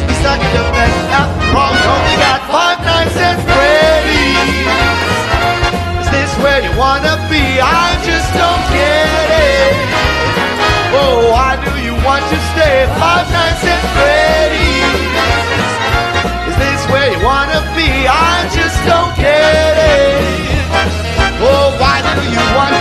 just be stuck in the bed. After only got five nights at Freddy's. Is this where you wanna be? I just don't get it. Oh, why do you want to stay five nights at Freddy's. Is this where you wanna be? I just don't get it. Oh, why do you want